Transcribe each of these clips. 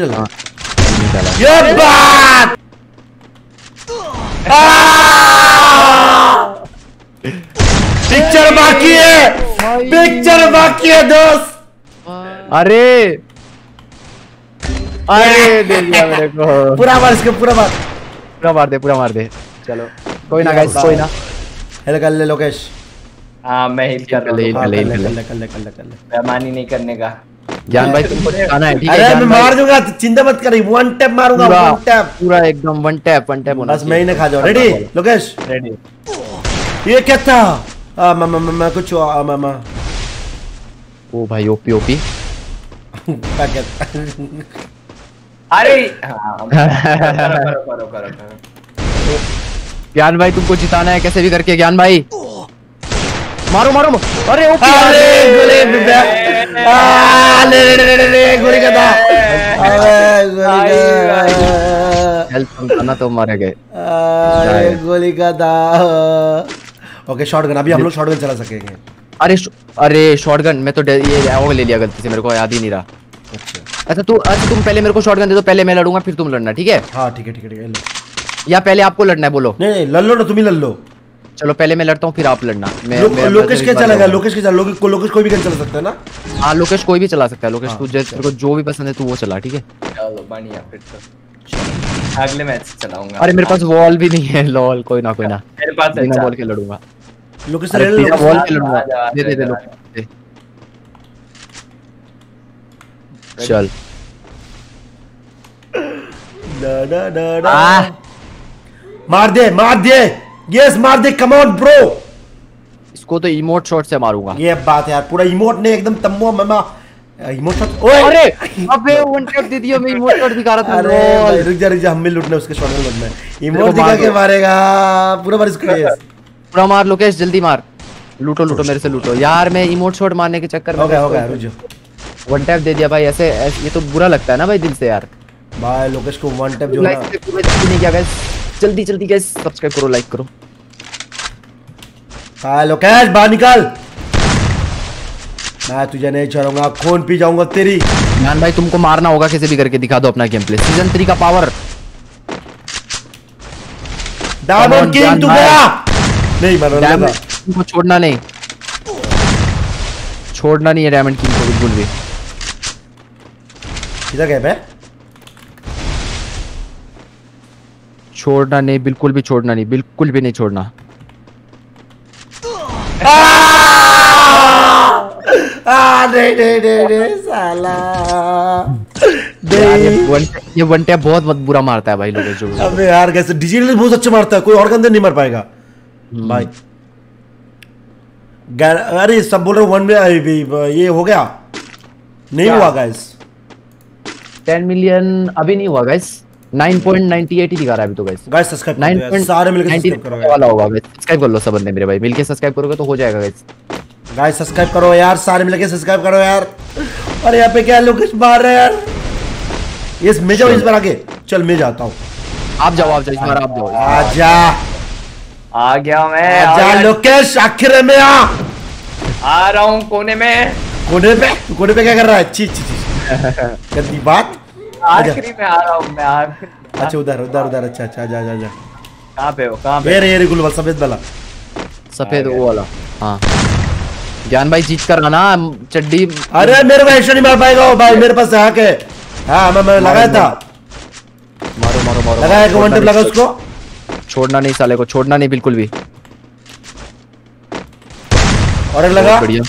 ये बात पिक्चर बाकी है। पिक्चर बाकी है दोस्त। अरे। अरे दे दिया मेरे को। पूरा मार इसके पूरा मार। पूरा मार दे पूरा मार दे। चलो कोई ना गाइस कोई ना। हेल कर ले लोकेश। हाँ मैं हिल कर ले, हूँ। ले, कर ले। ले। कर ले कर ले कर ले। बेईमानी नहीं करने का। ज्ञान भाई तुमको दिखाना है ठीक है अरे मैं मार दूँगा चिंता मत करी वन टैप मारूँगा वन टैप पूरा एकदम वन टैप वन टैप बस मैं ही ना खा जाऊँ। रेडी लोकेश? रेडी ये क्या था? आ मामा मामा कुछ आ मामा ओ भाई ओपी ओपी क्या कहता अरे हाँ, करो करो करो करो करो। ज्ञान भाई तुमको जिताना है कैसे भी करके ज्ञान भाई। मारो मारो अरे ओपी अरे गोली बिबे आ ले ले ले ले ले गोली का था। अरे गोली का। हेल्प करना तो मारे गए। अरे गोली का था। ओके शॉटगन अभी हम लोग शॉटगन चला सकेंगे। अरे अरे शॉटगन मैं तो ये वो ले लिया गलती से मेरे को याद ही नहीं रहा। अच्छा। अच्छा तू अच्छा तुम पहले मेरे को शॉटगन दे दो पहले मैं लड़ूँगा फिर तुम लड़ना ठीक है? हाँ ठीक है ठीक है ठीक है या पहले आपको लड़ना है बोलो। नहीं नहीं लल्लो ना तुम ही लल्लो चलो पहले मैं लड़ता हूँ फिर आप लड़ना। मैं लो, मैं- लोकेश क्या चलेगा लोकेश क्या लोकेश को लोकेश कोई भी गन चला सकता है ना? हाँ लोकेश कोई भी चला सकता है। लोकेश हाँ, तू जैसे को जो भी पसंद है तू वो चला ठीक है? चलो बढ़िया फिर तो। अगले मैच से चलाऊँगा। अरे मेरे पास वॉल भी नहीं है लॉल कोई ना कोई ना। मेरे पास है बिना। वॉल के लड़ूँगा। लोकेश लो वॉल। के लड़ूँगा। दे दे दे लोकेश चल। डा डा डा मार दे मार दे। यस मार दे कम ऑन ब्रो इसको तो इमोट शॉट से मारूँगा। ये बात है यार पूरा इमोट ने एकदम तम्मो ममा इमोट शॉट ओए! अरे अबे वन टैप दे दिया मैं इमोट शॉट दिखा रहा था अरे रुक जा रुक जा हम भी लूटना उसके शॉट में लूटना है इमोट दिखा मार के मारेगा पूरा बार इसको। पूरा मार लोकेश जल्दी मार। लूटो लूटो मेरे से लूटो। यार मैं इमोट शॉट मारने के चक्कर में हो गया हो गया रुक जा वन टैप दे दिया भाई ऐसे ऐसे- ये तो बुरा लगता है ना भाई दिल से यार। भाई लोकेश को वन टैप जो ना नहीं किया गाइस जल्दी जल्दी गाइस सब्सक्राइब करो लाइक करो। हाँ लोकेश बाहर निकल। मैं तुझे नहीं छोड़ूँगा खून पी जाऊँगा तेरी। ज्ञान भाई तुमको मारना होगा कैसे भी करके दिखा दो अपना गेम प्ले सीज़न थ्री का पावर डायमंड किंग तू गया नहीं मर रहा तुमको छोड़ना नहीं। छोड़ना नहीं है डायमंड किंग को बिल्कुल भी। किधर गए बे छोड़ना नहीं बिल्कुल भी छोड़ना नहीं बिल्कुल भी नहीं छोड़ना। आ! नहीं नहीं नहीं नहीं साला। यार, ये वन ये वन टैप बहुत बहुत बुरा मारता है भाई लोग जो। अबे यार कैसे डिजिटल बहुत अच्छा मारता है कोई और गंदे नहीं मार पाएगा। भाई। अरे सब बोल रहे वन में ये हो गया। नहीं हुआ गाइस 10 मिलियन अभी नहीं हुआ गाइस 9.98 ही दिखा रहा है अभी तो गाइस गाइस सब्सक्राइब कर दो यार, सारे मिलकर सब्सक्राइब करो यार। वाला होगा गाइस सब्सक्राइब कर लो सब बंदे मेरे भाई। मिलके सब्सक्राइब करोगे तो हो जाएगा गाइस गाइस सब्सक्राइब करो यार। सारे मिलकर सब्सक्राइब करो यार। अरे यहाँ पे क्या लोकेश मार रहे हैं यार? यस मैं जाऊँ इस बार आगे। चल मैं जाता हूँ। आप जाओ आप जाओ इस बार आप जाओ। आजा आ गया मैं आ आजा लोकेश आखिर में आ। आ रहा हूँ कोने में। कोने पे? कोने पे क्या कर रहा है? ची ची ची। गंदी बात। आखिरी में आ रहा हूँ मैं अच्छा उधर उधर उधर अच्छा अच्छा जा जा जा कहाँ पे हो कहाँ पे ये रे ये सफ़ेद वाला। सफ़ेद वो वाला। हाँ। ज्ञान भाई जीत कर आना चड्डी। अरे मेरे को एक्शन नहीं मार पाएगा वो भाई मेरे पास है के हाँ मैं मैं लगाया था। मारो। मारो मारो लगाया मारो, वन टेप छोड़ना लगा नहीं, उसको। छोड़ना नहीं साले को छोड़ना नहीं बिल्कुल भी। और एक लगा बढ़िया।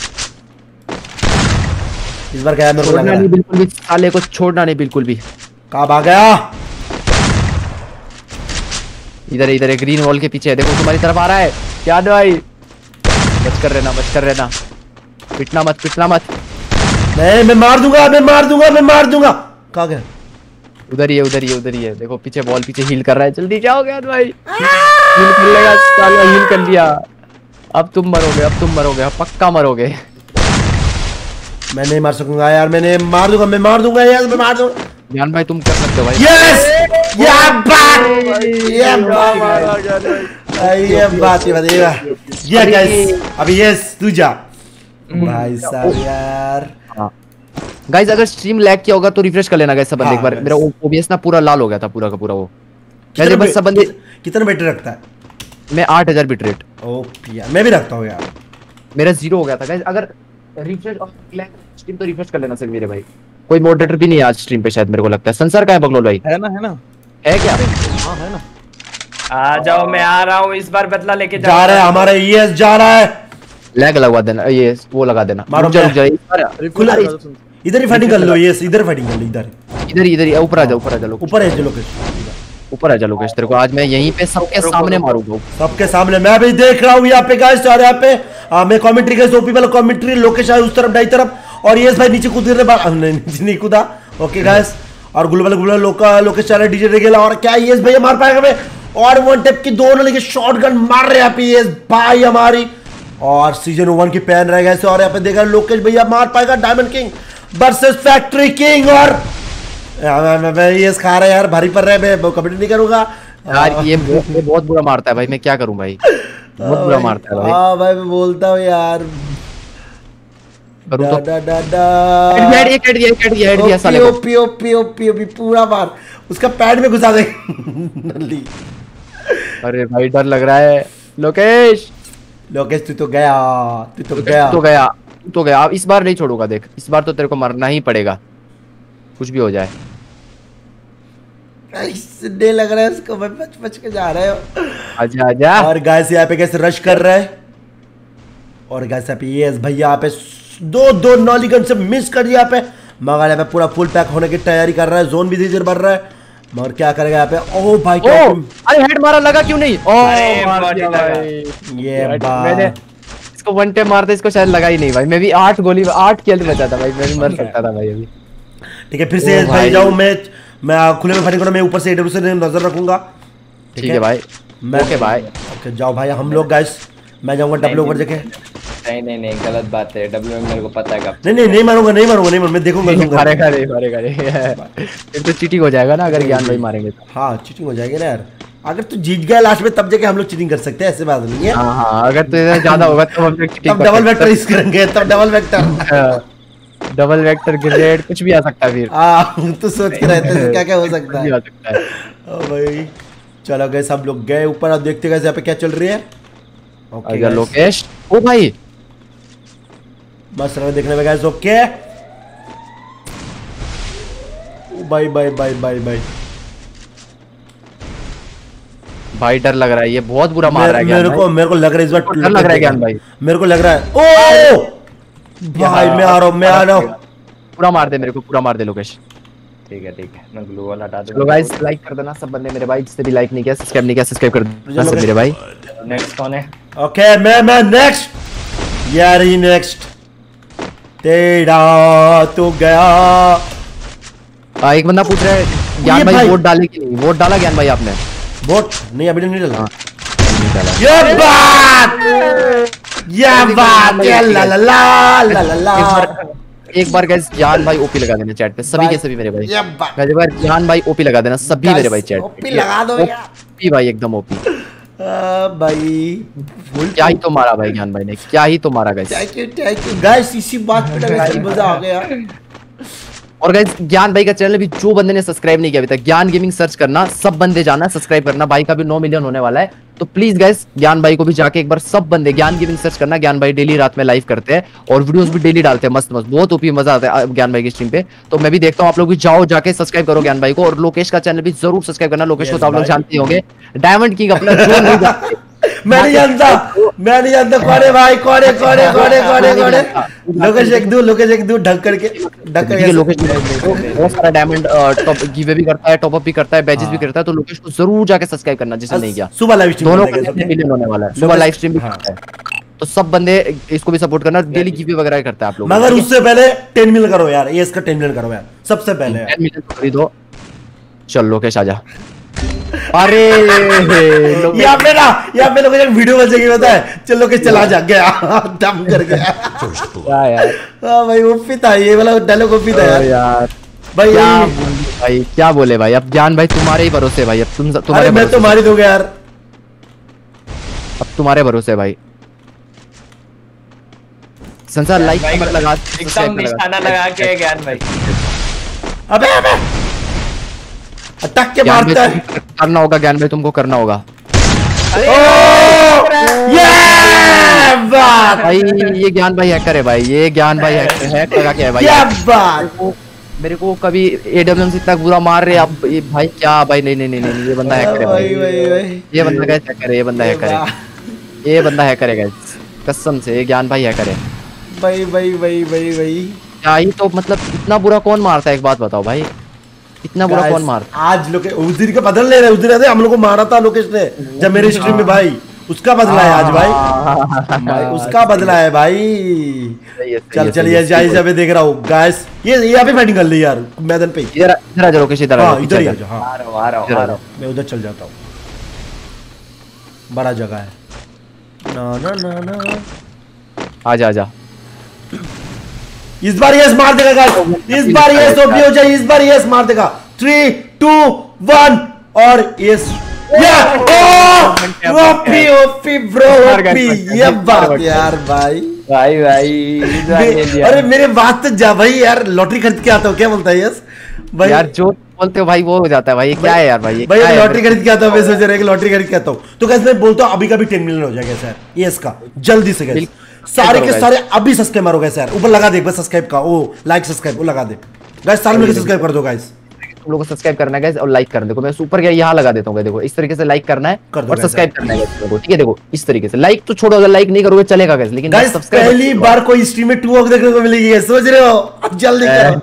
इस बार क्या है मेरे को छोड़ना लगा नहीं बिल्कुल भी साले को छोड़ना नहीं बिल्कुल भी। कहाँ भाग गया? इधर इधर एक ग्रीन वॉल के पीछे है। देखो तुम्हारी तरफ़ आ रहा है। क्या भाई? बच कर रहना बच कर रहना। पिटना मत पिटना मत। नहीं मैं मार दूँगा मैं मार दूँगा मैं मार दूँगा। कहाँ गया? उधर ही है उधर ही है उधर ही है। देखो पीछे बॉल पीछे हील कर रहा है। जल्दी जाओ ज्ञान भाई। हील कर लेगा साला हील कर लिया। अब तुम मरोगे अब तुम मरोगे अब पक्का मरोगे। मैं नहीं मार सकूँगा यार मैंने मार दूँगा मैं मार दूँगा यार मैं मार दूँगा। ज्ञान भाई तुम कर सकते हो भाई। यस ये बात! ये बात! ये बात! ये बात! ये बात! ये गाइस अभी यस तू जा। भाई साहब यार। हाँ। गाइस अगर स्ट्रीम लैग किया होगा तो रिफ्रेश कर लेना गाइस सब बंदे हाँ, एक बार। मेरा ओबीएस ना पूरा लाल हो गया था पूरा का पूरा वो। कितने गाइस बस सब बंदे कित- कितने बैटरी रखता है? मैं 8000 बिट रेट ओके यार मैं भी रखता हूँ यार। मेरा ज़ीरो हो गया था गाइस अगर रिफ्रेश स्ट्रीम तो रिफ्रेश कर लेना सर मेरे भाई। कोई मॉडरेटर भी नहीं है आज स्ट्रीम पे शायद मेरे को लगता है। संसार का है बगलोल भाई? है ना है ना। है क्या? हाँ है ना। आ जाओ मैं आ रहा हूँ इस बार बदला लेके जा जाऊँगा। रहा है हमारा ईएस जा रहा है। लैग लगवा देना ये वो लगा देना। मारो जा मैं। इस बार- खुला। इधर ही। फाइटिंग कर लो यस इधर फाइटिंग कर लो इधर। इधर इधर ही ऊपर आ जा ऊपर आ जा लोकेश ऊपर है जो लोकेशन ऊपर आ जा लोकेश तेरे को। आज मैं यहीं पे सबके सामने मारूँगा। सबके सामने मैं भी देख रहा हूँ यहाँ पे गाइस और यहाँ पे। आ, मैं कमेंट्री गाइस ओपी वाला कमेंट्री लोकेश आए उस तरफ़ दाई तरफ़ और यस भाई नीचे कूद बा- नहीं नीचे नहीं कूदा। ओके गाइस और गुलबल गुलबल लोका लोकेश चारा डीजे रेगेला और क्या यस भैया मार पाएगा मैं और वन टेप की दोनों लेके शॉटगन मार रहे हैं यहाँ पे यस भाई हमारी। और सीज़न वन की पहन रहे गए और यहाँ पे देखा लोकेश भैया मार पाएगा diamond king versus factory king और मैं- मैं- मैं- यस खा रहा है यार भारी पड़ रहा है मैं कमेंट नहीं करूँगा। यार ये बहुत बुरा मारता है भाई मैं क्या करूँ भाई? बहुत बुरा मारता है भाई। हाँ भाई मैं बोलता हूँ यार। डा तो? डा डा डा हेड दिया हेड दिया हेड दिया हेड दिया साले को। ओपी ओपी ओपी ओपी पूरा मार। उसका पैड में घुसा दे। नल्ली अरे भाई डर लग रहा है। लोकेश! लोकेश तू तो गया तू तो गया। तू तो गया तू तो गया। अब इस बार नहीं छोड़ूँगा देख। इस बार तो तेरे को मरना ही पड़ेगा। कुछ भी हो जाए। इसने लग रहा है उसको मैं बच बच के जा रहे हो। आजा आजा। और गाइस यहाँ पे कैसे रश कर रहा है? और गाइस यहाँ पे ये भैया यहाँ पे दो दो नॉली गन से मिस कर दिया यहाँ पे। मगर यहाँ पे पूरा फुल पैक होने की तैयारी कर रहा है जोन भी धीरे धीरे बढ़ रहा है। मगर क्या करेगा यहाँ पे? ओ भाई ओ क्या अरे हेड मारा लगा क्यों नहीं? ओ मार दिया लगा। भाई। ये मैंने इसको वन टेप मारता इसको शायद लगा ही नहीं भाई। मैं भी आठ गोली आठ किल बचा था भाई मैं भी मर सकता था भाई अभी। ठीक है फिर से भाई भाई। जाऊँ मैं मैं खुले में फाइटिंग करूँ मैं ऊपर से एडब्ल्यू से नज़र रखूँगा। ठीक है भाई। मैं ओके भाई। ओके जाओ भाई हम लोग गाइस मैं जाऊँगा डब्ल्यू ऊपर जाके नहीं नहीं नहीं गलत बात है। डब्ल्यू मेरे को पता है कब। नहीं नहीं नहीं मारूँगा नहीं मारूँगा नहीं मारूँगा मैं देखूँगा देखूँगा। मारेगा नहीं मारेगा नहीं। फिर तो चीटिंग हो जाएगा ना अगर ज्ञान भाई मारेंगे तो। हाँ चीटिंग हो जाएगी ना यार। अगर तू जीत गया लास्ट में तब जाके हम लोग चीटिंग कर सकते हैं ऐसे बात नहीं है। हाँ हाँ अगर तो ज़्यादा होगा तो हम लोग cheating तब डबल वेक्टर इस करेंगे तब डबल वेक्टर हैं। डबल वेक्टर ग्रेनेड कुछ भी आ सकता है फिर हाँ तू सोच के रहते हैं क्या क्या हो सकता है। सकता है। ओ भाई चलो गए सब लोग गए ऊपर अब देखते गए यहाँ पे क्या चल रही है। ओके अगर लोकेश। ओ भाई। मस्त लग देखने में guys okay bye bye bye bye bye भाई। डर लग रहा है ये बहुत बुरा मार रहा है मेरे को मेरे को लग रहा है इस बार डर लग रहा है ज्ञान भाई। मेरे को लग रहा है ओ! भाई मैं आ रहा हूँ मैं आ रहा हूँ। पूरा मार दे मेरे को पूरा मार दे लोकेश। ठीक है ठीक है। मैं ग्लू वाला हटा दूँगा गाइस लाइक कर देना सब बंदे मेरे भाई जिसने भी लाइक नहीं किया सब्सक्राइब नहीं किया सब्सक्राइब कर देना सब मेरे भाई। नेक्स्ट कौन है? ओके मैं मैं नेक्स्ट यार ही नेक्स्ट तेरा तो गया। आ, एक बंदा पूछ रहा है ज्ञान भाई भाई- वोट डाले कि नहीं? वोट डाला ज्ञान भाई आपने? वोट नहीं अभी नहीं हाँ, नहीं डाला। ये बात! ये बात ये ला ला ला ला ला ला। एक बार एक बार गाइस जान भाई ओपी लगा देना चैट पे। सभी के सभी मेरे भाई। गाइस एक बार ज्ञान भाई ओपी लगा देना सभी मेरे भाई चैट ओपी लगा दो यार। ओपी भाई एकदम ओपी भाई क्या ही तो मारा भाई ज्ञान भाई ने क्या ही तो मारा guys thank you thank you guys इसी बात पे मज़ा आ गया। और गाइस ज्ञान भाई का चैनल भी जो बंदे ने सब्सक्राइब नहीं किया अभी तक ज्ञान गेमिंग सर्च करना सब बंदे जाना सब्सक्राइब करना भाई का भी 9 मिलियन होने वाला है। तो प्लीज़ गाइस ज्ञान भाई को भी जाके एक बार सब बंदे ज्ञान गेमिंग सर्च करना ज्ञान भाई डेली रात में लाइव करते हैं और वीडियोस भी डेली डालते हैं मस्त मस्त बहुत ओपी मज़ा आता है ज्ञान भाई की स्ट्रीम पे। तो मैं भी देखता हूँ आप लोग भी जाओ जाके सब्सक्राइब करो ज्ञान भाई को और लोकेश का चैनल भी ज़रूर सब्सक्राइब करना लोकेश को तो आप लोग जानते होंगे। डायमंड किंग अपना मैं नहीं जानता मैं नहीं जानता कौन है भाई कौन है कौन है कौन है कौन है कौन है। लोकेश एक दो लोकेश एक दो ढक करके ढक है लोकेश बहुत सारा डायमंड टॉप गिवे भी करता है टॉप अप भी करता है बैजेस भी करता है तो लोकेश को ज़रूर जाके सब्सक्राइब करना जिसने नहीं किया। सुबह लाइव स्ट्रीम दोनों? मिलियन होने वाला है। सुबह लाइव स्ट्रीम भी हाँ। करता है। तो सब बंदे इसको भी सपोर्ट करना डेली गिवे वगैरह करता है आप लोग। मगर उससे पहले टेन मिलियन करो यार ये इसका टेन मिलियन करो यार सबसे पहले यार। 10 मिलियन खरीदो। चल लोकेश आजा अरे पे ना यहाँ पे लोग वीडियो बचेगी पता है? चल लोकेश चला जा गया। दम कर गया। क्या यार? हाँ भाई ओपी था ये वाला डायलॉग ओपी था यार। यार। भाई क्या भाई। क्या बोले भाई? अब ज्ञान भाई तुम्हारे ही भरोसे भाई। अब तुम तुम्हारे अरे मैं तो भरोसे मारी दूँगा यार। अब तुम्हारे भरोसे भाई। संसार लाइक मत लगा एकदम निशाना लगा के ज्ञान भाई। अबे अबे! अटक के मारता है। करना होगा ज्ञान भाई तुमको करना होगा। ये भाई ये ज्ञान भाई हैकर है भाई ये ज्ञान भाई हैकर लगा है भाई? क्या मेरे को कभी एडब्ल्यूएम से इतना बुरा मार रहे अब ये भाई क्या भाई नहीं नहीं नहीं नहीं ये बंदा हैकर है भाई भाई। भाई भाई। ये बंदा कैसे हैकर है ये बंदा हैकर है। ये बंदा हैकर है guys। कसम से ये ज्ञान भाई हैकर है। भाई भाई भाई भाई भाई। क्या ही तो मतलब इतना बुरा कौन मारता है एक बात बताओ भाई। इतना बुरा कौन मारता आज लोग उस दिन का बदल ले रहे उस दिन हम लोग को मारा था लोकेश ने जब मेरे स्ट्रीम में भाई उसका बदला है आज भाई। भाई उसका बदला है भाई। है, चल है, चल ये है, जाए सही देख रहा हूँ गाइस ये यहाँ पे फाइटिंग कर ली यार मैदान पे इधर आ- इधर आ जाओ लोकेश इधर आ हाँ इधर ही आ जाओ। हाँ। आ रहा हूँ आ रहा हूँ रहा। हूँ मैं उधर चल जाता हूँ। बड़ा जगह है। ना ना ना ना। आजा आजा इस बार यस मार देगा गाइस इस बार यस ओपी हो जाए इस बार यस मार देगा. थ्री टू वन और यस या ओपी ओपी ब्रो ओपी ये बात यार भाई. भाई भाई। अरे मेरे बात तो जा भाई यार लॉटरी खरीद के आता हूँ क्या बोलता है यस भाई यार जो बोलते हो भाई वो हो जाता है भाई ये क्या है यार भाई ये भाई लॉटरी खरीद के आता हूँ मैं सोच रहा कि लॉटरी खरीद के आता हूँ। तो कैसे मैं बोलता हूँ अभी का भी टेन मिलियन हो जाएगा सर ये इसका जल्दी से guys। सारे के सारे अभी सब्सक्राइब मारो गए सर ऊपर लगा दे बार सब्सक्राइब का। वो लाइक सब्सक्राइब वो लगा दे। गाइस सारे मिलकर सब्सक्राइब कर दो गाइस तुम लोगों को सब्सक्राइब करना है guys और लाइक करना देखो मैं सुपर क्या यहाँ लगा देता हूँ देखो इस तरीके से लाइक करना है कर और सब्सक्राइब करना है guys. देखो ठीक है देखो इस तरीके से। लाइक तो छोड़ो अगर लाइक नहीं करोगे चलेगा guys लेकिन गाइस सब्सक्राइब पहली बार कोई स्ट्रीम में टू देखने को मिलेगी समझ रहे हो? अब जल्दी करो।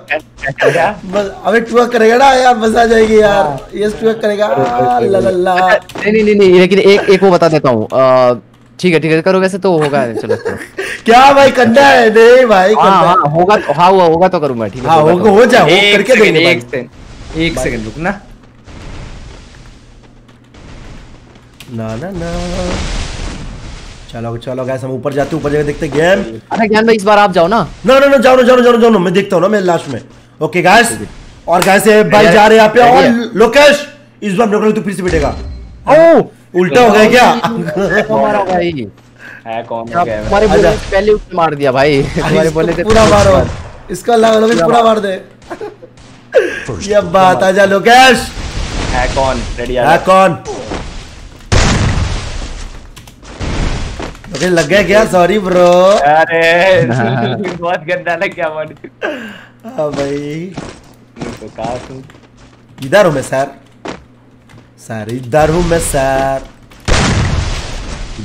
बस अबे टू करेगा ना यार मज़ा आ जाएगी यार। यस टू करेगा। ला ला ला। नहीं नहीं नहीं नहीं लेकिन एक एक वो बता देता हूँ। अ, ठीक है ठीक है करो वैसे तो होगा चलो चलो। क्या भाई करना है? नहीं भाई हाँ हाँ होगा तो हाँ हुआ होगा तो करूँ मैं ठीक है हाँ होगा हो तो। हो जाए वो एक करके देंगे एक सेकंड एक सेकंड रुकना ना। ना ना चलो चलो गैस हम ऊपर जाते ऊपर जाके देखते गेम अरे ज्ञान भाई इस बार आप जाओ ना। ना ना ना जाओ ना जाओ ना जाओ ना जाओ मैं देखता हूँ ना मैं लास्ट में। ओके गैस और गैस ये भाई जा रहे हैं यहाँ पे और लोकेश इस बार मेरे को तो फिर से बैठेगा ओ उल्टा हो गया क्या? हमारा भाई? है कौन है हमारे बोले पहले उसने मार दिया भाई। हमारे बोले थे पूरा मारो। इसका ला- पूरा मार। दे। ये बात आजा लोकेश। है कौन? रेडी आ है कौन? लग गया क्या? सॉरी ब्रो अरे बहुत गंदा लग क्या बॉडी। हाँ भाई। तो कहा तू इधर हूँ मैं सर। सर इधर हूँ मैं सर।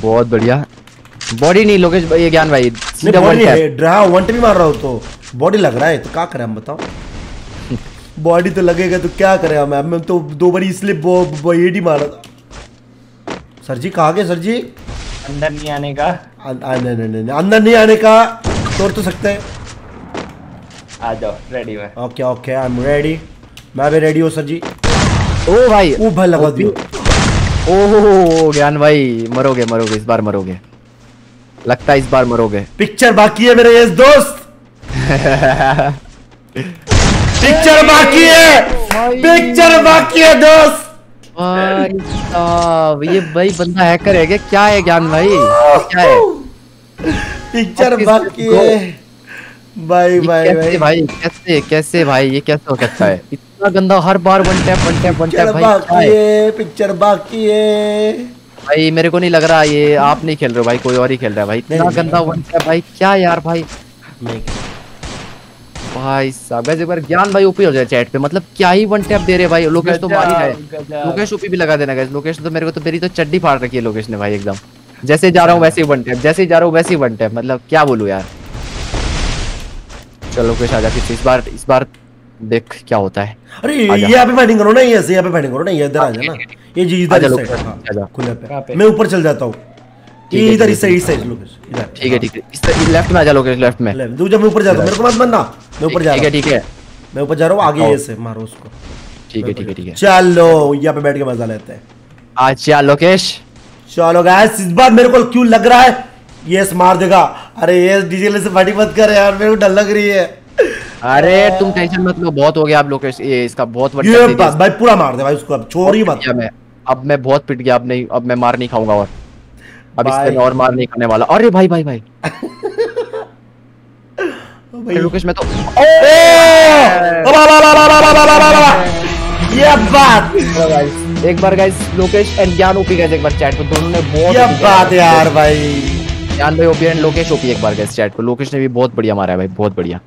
बहुत बढ़िया। बॉडी नहीं लोकेश भाई ये ज्ञान भाई नहीं सीधा वन बॉडी टैप है ड्रा वन भी मार रहा हूँ तो। बॉडी लग रहा है तो क्या करें हम बताओ। बॉडी तो लगेगा तो क्या करें हम? हम तो दो बारी इसलिए बो, बो ये ही मारा था। सर जी कहा गए सर जी? अंदर नहीं आने का। आ- नहीं नहीं नहीं अंदर नहीं आने का। तोड़ तो सकते हैं। आ जाओ रेडी मैं। Okay okay I am ready मैं भी रेडी हूँ सर जी। ओ भाई। ओ भाई लगा दियो ओहो ज्ञान भाई मरोगे मरोगे इस बार मरोगे। लगता है इस बार मरोगे। पिक्चर बाकी है मेरे ये दोस्त। पिक्चर बाकी है। पिक्चर बाकी है दोस्त। भाई ये भाई बंदा हैकर है क्या क्या है ज्ञान भाई? क्या है? पिक्चर बाकी है। भाई भाई कैसे भाई। भाई कैसे कैसे भाई ये कैसे हो सकता है? इतना गंदा हर बार one tap one tap one tap भाई बाकी है? पिक्चर बाकी है। भाई मेरे को नहीं लग रहा ये आप नहीं खेल रहे हो भाई कोई और ही खेल रहा है भाई। इतना गंदा वन टैप भाई क्या यार भाई? भाई साहब वैसे एक बार ज्ञान भाई ओपी हो जाए चैट पे मतलब क्या ही वन टैप दे रहे भाई? लोकेश तो मार ही है लोकेश ओपी भी लगा देना गाइस लोकेश तो मेरे को तो मेरी तो चड्डी फाड़ रखी है लोकेश ने भाई एकदम। जैसे जा रहा हूँ वैसे ही वन टैप जैसे ही जा रहा हूँ वैसे ही वन टैप मतलब क्या बोलूँ यार? चलो लोकेश आ जा फिर इस बार इस बार देख क्या होता है। अरे आजा। यहाँ पे फाइटिंग करो ना ये ऐसे यहाँ पे फाइटिंग करो ना ये इधर आ जाना ये जी इधर आजा इस साइड हाँ, खुले पे? मैं ऊपर चल जाता हूँ। ठीक ये है, इधर ठीक इस साइड इस साइड लोकेश इधर। ठीक है ठीक है। इस लेफ़्ट में आ जा लोकेश लेफ़्ट में। ले, तू जब मैं ऊपर जाता हूँ मेरे को मत बनना। मैं ऊपर जा रहा हूँ ठीक है मैं ऊपर जा रहा हूँ आगे आओ। ये से मारो उसको। ठीक है ठीक है ठीक है। चलो यहाँ पे बैठ के मज़ा लेते हैं। अच्छा लोकेश। चलो गाइस इस बार मेरे को क्यों लग रहा है? ये मार देगा। अरे ये डीजे से पार्टी मत कर यार मेरे को डर लग रही है। अरे तुम टेंशन मत लो बहुत हो गया आप लोग ये इसका बहुत ये बस भाई पूरा मार दे भाई उसको अब चोरी मत। मैं। अब मैं बहुत पिट गया अब नहीं अब मैं मार नहीं खाऊँगा और। अब इससे और मार नहीं खाने वाला। अरे भाई भाई भाई। लोकेश मैं तो ये बात। एक बार guys Lokesh and Gyan OP guys एक बार चैट तो दोनों ने बहुत ये बात यार भाई। ज्ञान भाई ओपी एंड लोकेश ओपी एक बार गए चैट को लोकेश ने भी बहुत बढ़िया मारा है भाई, बहुत बढ़िया।